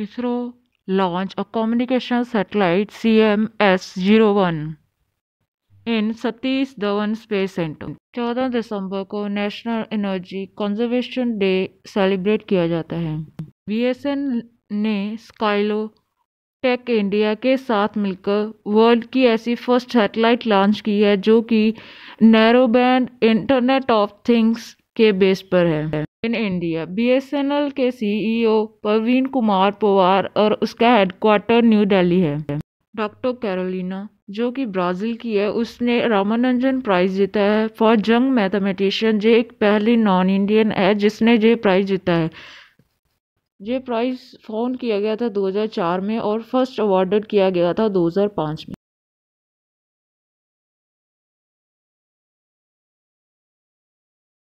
ISRO launched a communication satellite CMS-01 in Satish Dhawan space centre 14 दिसंबर को national energy conservation day celebrate किया जाता है। BSN ने स्काइलो टेक इंडिया के साथ मिलकर वर्ल्ड की ऐसी फ़र्स्ट सैटेलाइट लॉन्च की है जो कि narrow band internet of things के बेस पर है। इन इंडिया बीएसएनएल के सीईओ प्रवीण कुमार पवार और उसका हेडक्वार्टर न्यू दिल्ली है। डॉक्टर कैरोलिना जो कि ब्राज़ील की है, उसने रामानंजन प्राइज़ जीता है फॉर जंग मैथमेटिशियन जो एक पहली नॉन इंडियन है, जिसने ये प्राइज़ जीता है। ये प्राइज़ फाउंड किया गया था 2004 में और फ़र्स्ट अवार्डेड किया गया था 2005 में।